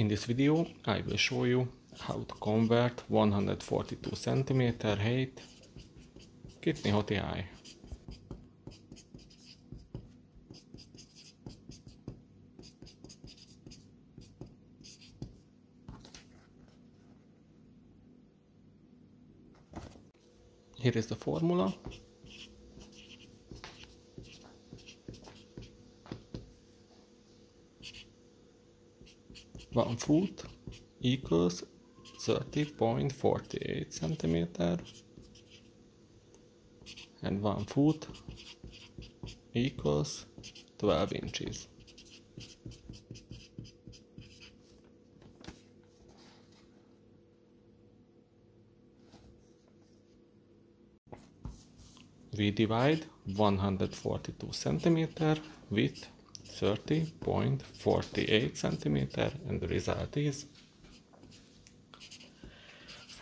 In this video I will show you how to convert 142 cm height kitni hoti hai. Here is the formula. One foot equals 30.48 centimeter and one foot equals 12 inches. We divide 142 centimeter with 30.48 centimeter and the result is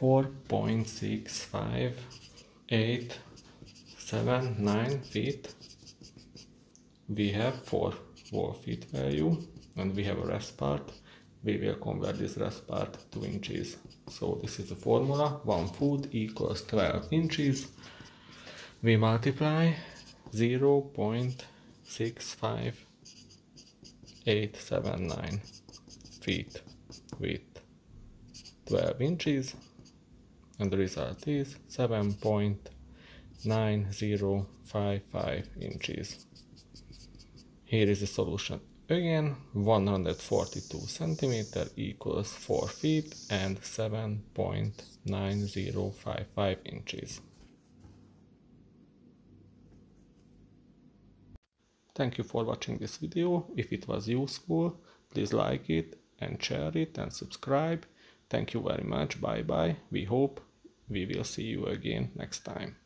4.65879 feet. We have 4 wall feet value and we have a rest part. We will convert this rest part to inches. So this is the formula. 1 foot equals 12 inches. We multiply 0.65879 feet with 12 inches and the result is 7.9055 inches. Here is the solution. Again, 142 centimeter equals 4 feet and 7.9055 inches. Thank you for watching this video. If it was useful, please like it and share it and subscribe. Thank you very much. Bye bye. We hope we will see you again next time.